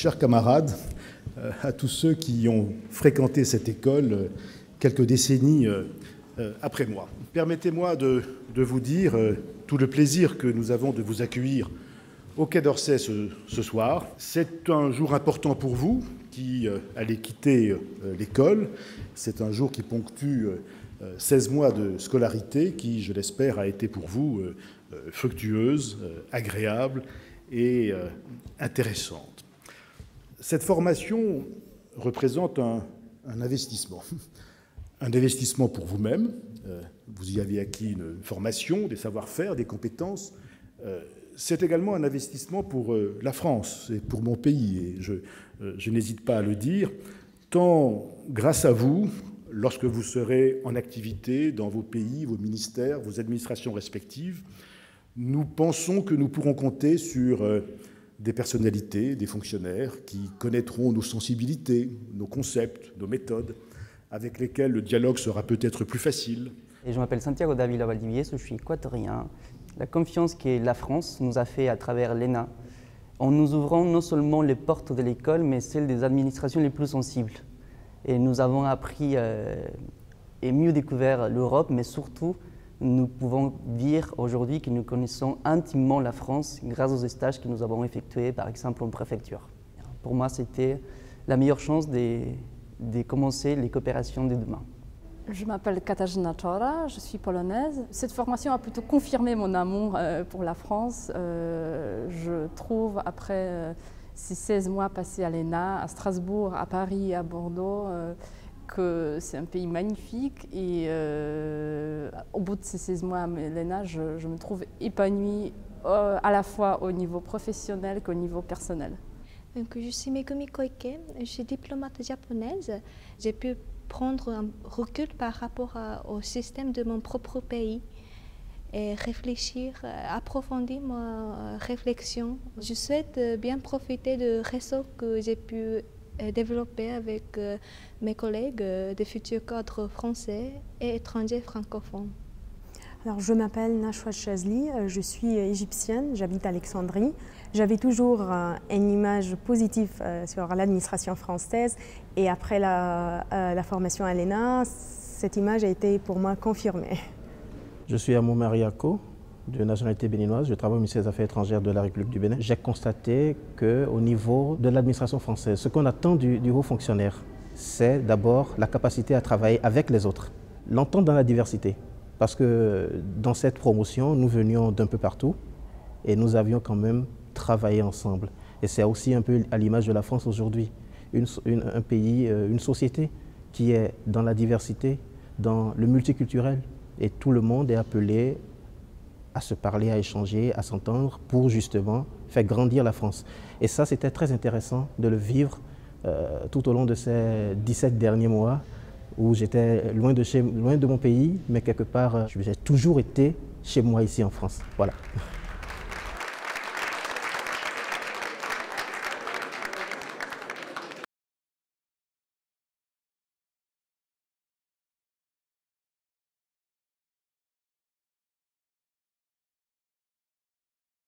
chers camarades, à tous ceux qui ont fréquenté cette école quelques décennies après moi. Permettez-moi de, vous dire tout le plaisir que nous avons de vous accueillir au Quai d'Orsay ce, soir. C'est un jour important pour vous qui allez quitter l'école. C'est un jour qui ponctue 16 mois de scolarité qui, je l'espère, a été pour vous fructueuse, agréable et intéressante. Cette formation représente un, investissement. Un investissement pour vous-même. Euh, vous y avez acquis une formation, des savoir-faire, des compétences. Euh, c'est également un investissement pour euh, la France et pour mon pays. Et je, je n'hésite pas à le dire, tant grâce à vous, lorsque vous serez en activité dans vos pays, vos ministères, vos administrations respectives, nous pensons que nous pourrons compter sur des personnalités, des fonctionnaires qui connaîtront nos sensibilités, nos concepts, nos méthodes, avec lesquels le dialogue sera peut-être plus facile. Et je m'appelle Santiago Davila Valdivier, je suis équatorien. La confiance que la France nous a fait à travers l'ENA, en nous ouvrant non seulement les portes de l'école, mais celles des administrations les plus sensibles. Et nous avons appris euh, et mieux découvert l'Europe, mais surtout nous pouvons dire aujourd'hui que nous connaissons intimement la France grâce aux stages que nous avons effectués, par exemple en préfecture. Pour moi, c'était la meilleure chance de, commencer les coopérations de demain. Je m'appelle Katarzyna Czora, je suis polonaise. Cette formation a plutôt confirmé mon amour euh, pour la France. Euh, je trouve, après euh, ces 16 mois passés à l'ENA, à Strasbourg, à Paris, à Bordeaux, c'est un pays magnifique et euh, au bout de ces 16 mois à Mélène, je, me trouve épanouie euh, à la fois au niveau professionnel qu'au niveau personnel. Je suis Megumi Koike, je suis diplomate japonaise. J'ai pu prendre un recul par rapport au système de mon propre pays et réfléchir, euh, approfondir ma réflexion. Je souhaite bien profiter du réseau que j'ai pu développé avec euh, mes collègues euh, des futurs cadres français et étrangers francophones. Alors, je m'appelle Nashwa Chazli, euh, je suis égyptienne, j'habite Alexandrie. J'avais toujours une image positive sur l'administration française et après la, la formation à l'ENA, cette image a été pour moi confirmée. Je suis Amou Mariako, de nationalité béninoise, je travaille au ministère des Affaires étrangères de la République du Bénin. J'ai constaté qu'au niveau de l'administration française, ce qu'on attend du, haut fonctionnaire, c'est d'abord la capacité à travailler avec les autres, l'entendre dans la diversité. Parce que dans cette promotion, nous venions d'un peu partout et nous avions quand même travaillé ensemble. Et c'est aussi un peu à l'image de la France aujourd'hui, un pays, euh, une société qui est dans la diversité, dans le multiculturel. Et tout le monde est appelé à se parler, à échanger, à s'entendre pour justement faire grandir la France. Et ça, c'était très intéressant de le vivre euh, tout au long de ces 17 derniers mois où j'étais loin de, loin de mon pays, mais quelque part, euh, j'ai toujours été chez moi ici en France. Voilà.